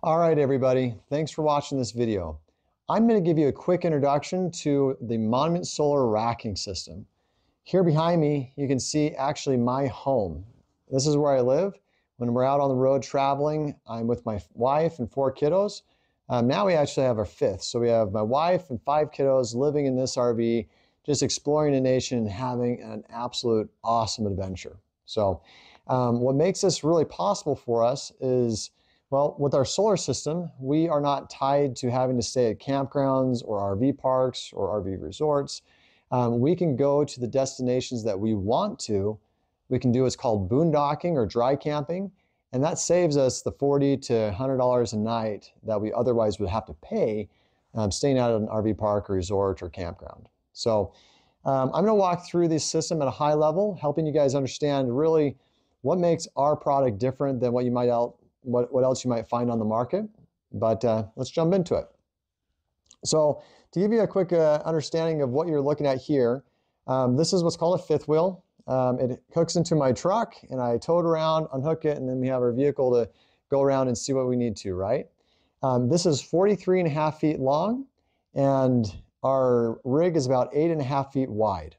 All right, everybody, thanks for watching this video. I'm going to give you a quick introduction to the Monument Solar racking system. Here behind me, you can see actually my home. This is where I live. When we're out on the road traveling, I'm with my wife and four kiddos. Um, now we actually have our fifth. So we have my wife and five kiddos living in this RV, just exploring the nation and having an absolute awesome adventure. So um, what makes this really possible for us is well, with our solar system, we are not tied to having to stay at campgrounds or RV parks or RV resorts. Um, we can go to the destinations that we want to. We can do what's called boondocking or dry camping, and that saves us the 40 to $100 a night that we otherwise would have to pay um, staying out at an RV park or resort or campground. So um, I'm going to walk through this system at a high level, helping you guys understand really what makes our product different than what you might out what, what else you might find on the market. But uh, let's jump into it. So to give you a quick uh, understanding of what you're looking at here, um, this is what's called a fifth wheel. Um, it hooks into my truck and I tow it around, unhook it, and then we have our vehicle to go around and see what we need to, right? Um, this is 43 and a half feet long and our rig is about eight and a half feet wide.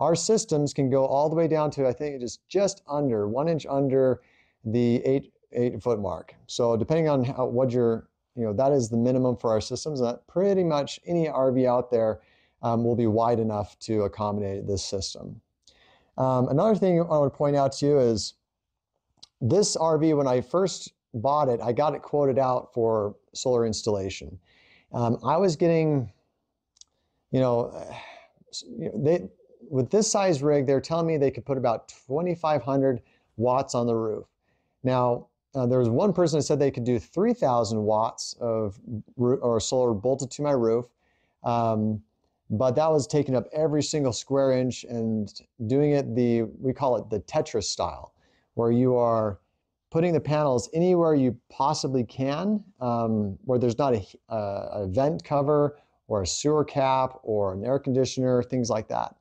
Our systems can go all the way down to, I think, it is just under, one inch under the eight eight foot mark. So depending on how, what your, you know, that is the minimum for our systems. That pretty much any RV out there um, will be wide enough to accommodate this system. Um, another thing I want to point out to you is this RV, when I first bought it, I got it quoted out for solar installation. Um, I was getting, you know, they with this size rig, they're telling me they could put about 2,500 watts on the roof. Now, uh, there was one person that said they could do 3,000 watts of or solar bolted to my roof, um, but that was taking up every single square inch and doing it the we call it the Tetris style, where you are putting the panels anywhere you possibly can, um, where there's not a, a, a, vent cover or a sewer cap or an air conditioner, things like that.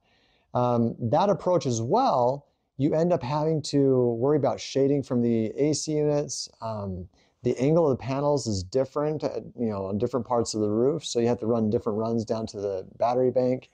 Um, that approach as well you end up having to worry about shading from the AC units. Um, the angle of the panels is different, uh, you know, on different parts of the roof. So you have to run different runs down to the battery bank.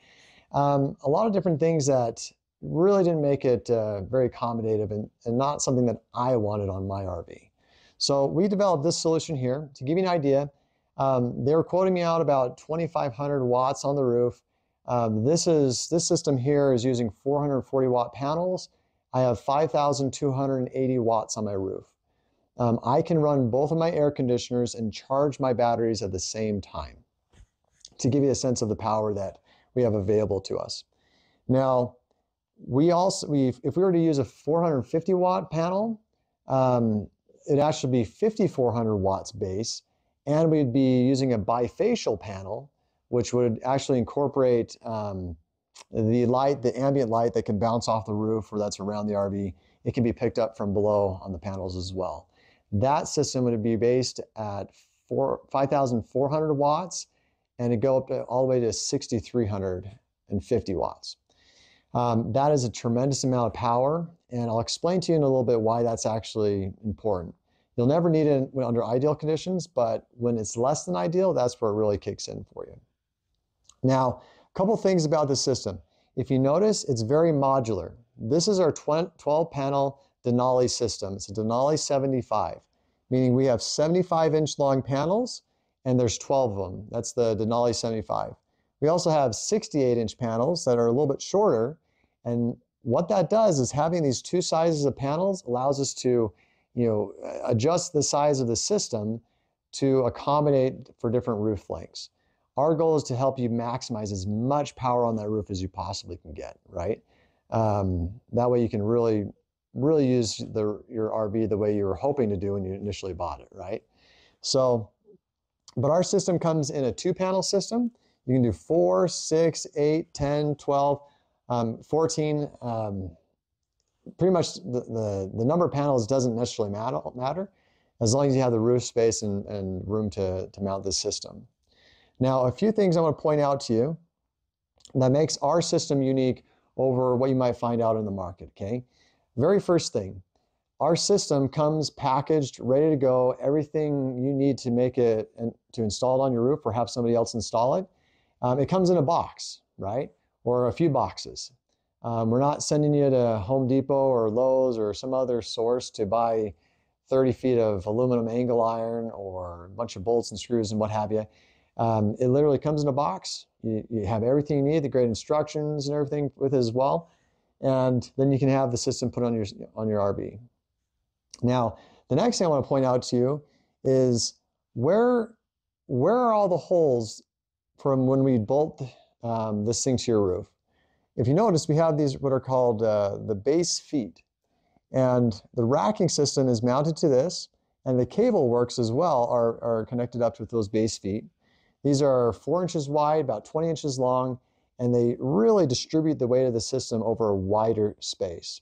Um, a lot of different things that really didn't make it uh, very accommodative and, and not something that I wanted on my RV. So we developed this solution here. To give you an idea, um, they were quoting me out about 2,500 watts on the roof. Um, this is this system here is using 440 watt panels I have 5,280 watts on my roof. Um, I can run both of my air conditioners and charge my batteries at the same time to give you a sense of the power that we have available to us. Now, we also, we, if we were to use a 450 watt panel, um, it'd actually be 5,400 watts base, and we'd be using a bifacial panel, which would actually incorporate um, the light, the ambient light that can bounce off the roof or that's around the RV, it can be picked up from below on the panels as well. That system would be based at 5,400 watts and it go up to, all the way to 6,350 watts. Um, that is a tremendous amount of power, and I'll explain to you in a little bit why that's actually important. You'll never need it under ideal conditions, but when it's less than ideal, that's where it really kicks in for you. Now, Couple things about the system. If you notice, it's very modular. This is our 12 panel Denali system. It's a Denali 75, meaning we have 75 inch long panels and there's 12 of them. That's the Denali 75. We also have 68 inch panels that are a little bit shorter. And what that does is having these two sizes of panels allows us to you know, adjust the size of the system to accommodate for different roof lengths. Our goal is to help you maximize as much power on that roof as you possibly can get, right? Um, that way you can really, really use the, your RV the way you were hoping to do when you initially bought it, right? So, but our system comes in a two panel system. You can do four, six, eight, 10, 12, um, 14. Um, pretty much the, the, the, number of panels doesn't necessarily matter, matter as long as you have the roof space and, and room to, to mount the system. Now, a few things I want to point out to you that makes our system unique over what you might find out in the market, okay? Very first thing, our system comes packaged, ready to go, everything you need to make it and to install it on your roof or have somebody else install it. Um, it comes in a box, right? Or a few boxes. Um, we're not sending you to Home Depot or Lowe's or some other source to buy 30 feet of aluminum angle iron or a bunch of bolts and screws and what have you. Um, it literally comes in a box. You, you have everything you need, the great instructions and everything with it as well. And then you can have the system put on your, on your RV. Now, the next thing I want to point out to you is where, where are all the holes from when we bolt um, this thing to your roof? If you notice, we have these what are called uh, the base feet. And the racking system is mounted to this, and the cable works as well are, are connected up with those base feet. These are four inches wide, about 20 inches long, and they really distribute the weight of the system over a wider space.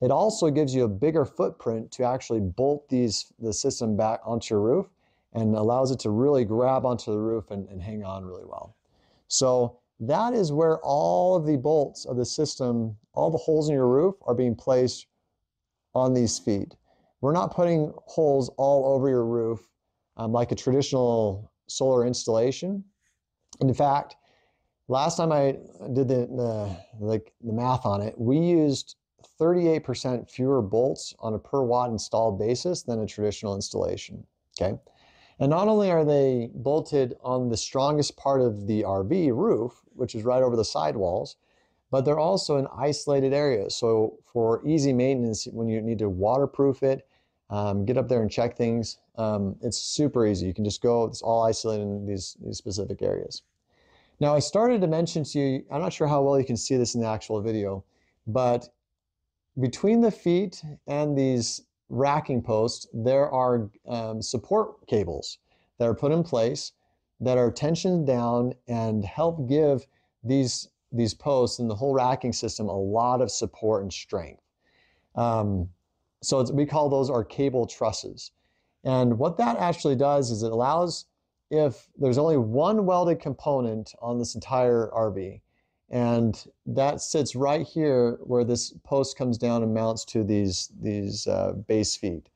It also gives you a bigger footprint to actually bolt these the system back onto your roof and allows it to really grab onto the roof and, and hang on really well. So that is where all of the bolts of the system, all the holes in your roof are being placed on these feet. We're not putting holes all over your roof um, like a traditional solar installation. In fact, last time I did the, the, the math on it, we used 38% fewer bolts on a per watt installed basis than a traditional installation. Okay. And not only are they bolted on the strongest part of the RV roof, which is right over the sidewalls, but they're also in isolated areas. So for easy maintenance, when you need to waterproof it, um, get up there and check things, um, it's super easy. You can just go, it's all isolated in these, these specific areas. Now I started to mention to you, I'm not sure how well you can see this in the actual video, but between the feet and these racking posts, there are um, support cables that are put in place that are tensioned down and help give these, these posts and the whole racking system a lot of support and strength. Um, so we call those our cable trusses. And what that actually does is it allows if there's only one welded component on this entire RV, and that sits right here where this post comes down and mounts to these, these uh, base feet.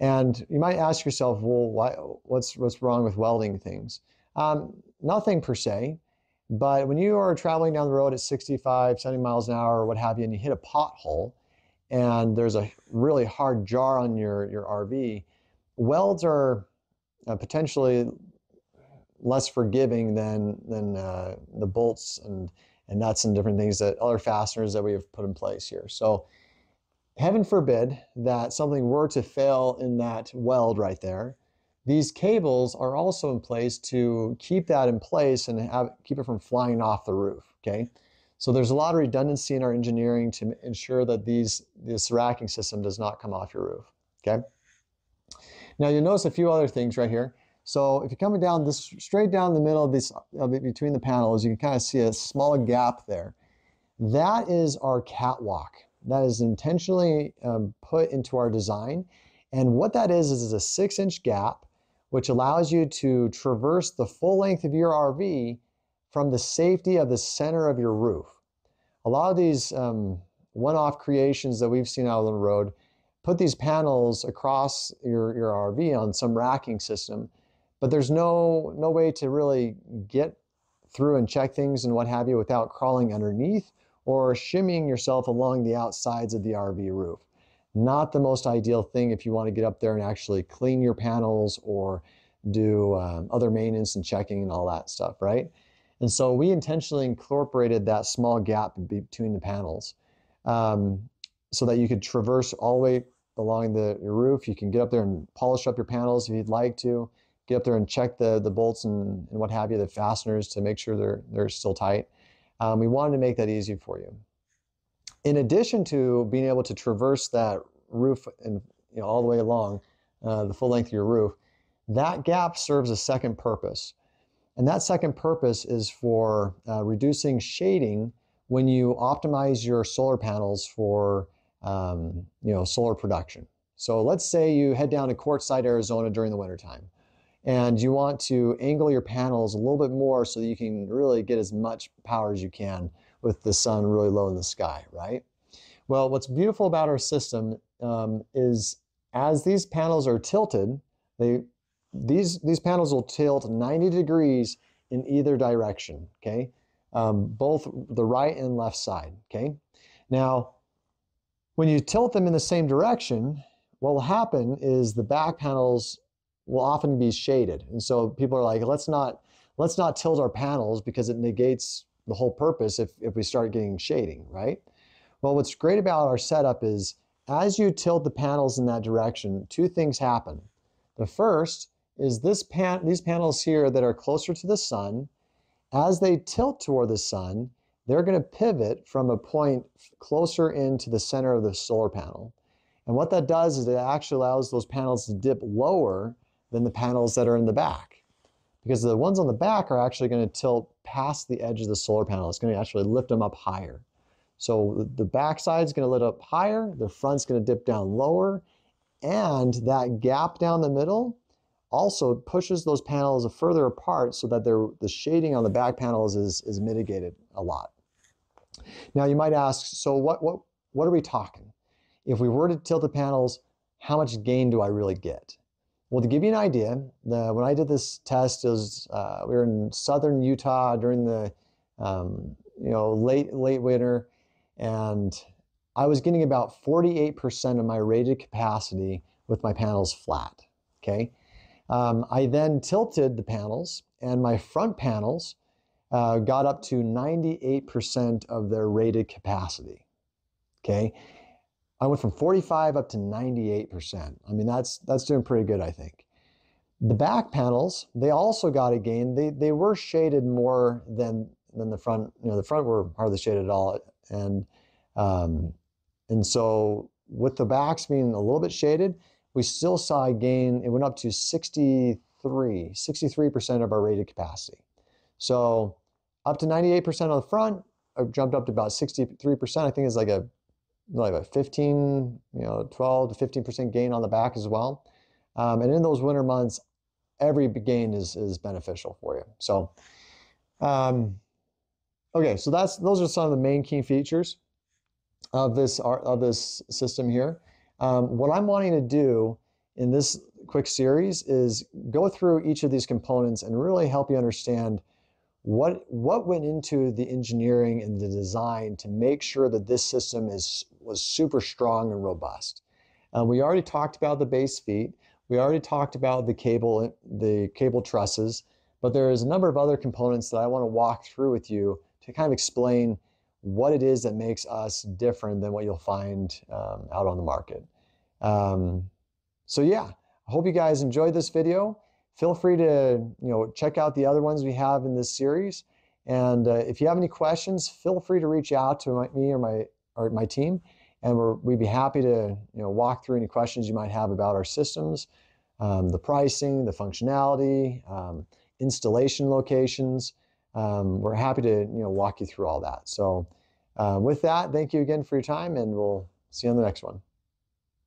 And you might ask yourself, well, why, what's, what's wrong with welding things? Um, nothing per se, but when you are traveling down the road at 65, 70 miles an hour or what have you, and you hit a pothole, and there's a really hard jar on your, your RV, welds are uh, potentially less forgiving than, than uh, the bolts and and nuts and different things that other fasteners that we have put in place here. So heaven forbid that something were to fail in that weld right there. These cables are also in place to keep that in place and have, keep it from flying off the roof, okay? So there's a lot of redundancy in our engineering to ensure that these, this racking system does not come off your roof, okay? Now you'll notice a few other things right here. So if you're coming down this straight down the middle of this of it, between the panels, you can kind of see a small gap there. That is our catwalk. That is intentionally um, put into our design. And what that is, is a six inch gap, which allows you to traverse the full length of your RV from the safety of the center of your roof. A lot of these um, one-off creations that we've seen out on the road put these panels across your, your RV on some racking system but there's no, no way to really get through and check things and what have you without crawling underneath or shimmying yourself along the outsides of the RV roof. Not the most ideal thing if you want to get up there and actually clean your panels or do um, other maintenance and checking and all that stuff, right? And so we intentionally incorporated that small gap between the panels um, so that you could traverse all the way along the roof. You can get up there and polish up your panels if you'd like to get up there and check the, the bolts and, and what have you, the fasteners to make sure they're, they're still tight. Um, we wanted to make that easy for you. In addition to being able to traverse that roof and you know, all the way along uh, the full length of your roof, that gap serves a second purpose. And that second purpose is for uh, reducing shading when you optimize your solar panels for um, you know, solar production. So let's say you head down to Quartzsite, Arizona during the wintertime and you want to angle your panels a little bit more so that you can really get as much power as you can with the sun really low in the sky, right? Well, what's beautiful about our system um, is as these panels are tilted, they these these panels will tilt 90 degrees in either direction. Okay, um, both the right and left side. Okay, now when you tilt them in the same direction, what will happen is the back panels will often be shaded, and so people are like, let's not let's not tilt our panels because it negates the whole purpose if, if we start getting shading, right? Well, what's great about our setup is as you tilt the panels in that direction, two things happen. The first is this pan these panels here that are closer to the sun, as they tilt toward the sun, they're going to pivot from a point closer into the center of the solar panel. And what that does is it actually allows those panels to dip lower than the panels that are in the back. Because the ones on the back are actually going to tilt past the edge of the solar panel. It's going to actually lift them up higher. So the back side is going to lift up higher, the front's going to dip down lower, and that gap down the middle also pushes those panels further apart so that the shading on the back panels is, is mitigated a lot. Now you might ask, so what, what, what are we talking? If we were to tilt the panels, how much gain do I really get? Well, to give you an idea, the, when I did this test, was, uh, we were in southern Utah during the um, you know late late winter, and I was getting about 48% of my rated capacity with my panels flat. Okay, um, I then tilted the panels, and my front panels uh, got up to 98% of their rated capacity. Okay, I went from 45 up to 98%. I mean, that's that's doing pretty good, I think. The back panels, they also got a gain. They they were shaded more than than the front. You know, the front were hardly shaded at all, and um, and so with the backs being a little bit shaded, we still saw a gain. It went up to 63, 63% of our rated capacity. So up to 98% on the front, I jumped up to about 63%. I think it's like a like a 15, you know, 12 to 15% gain on the back as well. Um, and in those winter months, every gain is, is beneficial for you. So, um, okay, so that's those are some of the main key features of this of this system here. Um, what I'm wanting to do in this quick series is go through each of these components and really help you understand what what went into the engineering and the design to make sure that this system is was super strong and robust. Uh, we already talked about the base feet. We already talked about the cable the cable trusses, but there is a number of other components that I want to walk through with you to kind of explain what it is that makes us different than what you'll find um, out on the market. Um, so yeah, I hope you guys enjoyed this video. Feel free to you know check out the other ones we have in this series. And uh, if you have any questions, feel free to reach out to my, me or my or my team, and we would be happy to you know walk through any questions you might have about our systems, um, the pricing, the functionality, um, installation locations. Um, we're happy to you know walk you through all that. So uh, with that, thank you again for your time, and we'll see you on the next one.